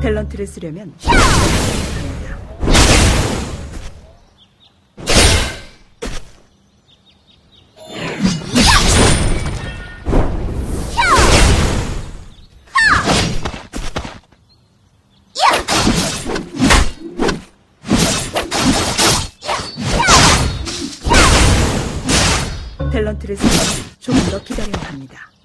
탤런트를 쓰려면 탤런트를 쓰려면 조금 더 기다려야 합니다.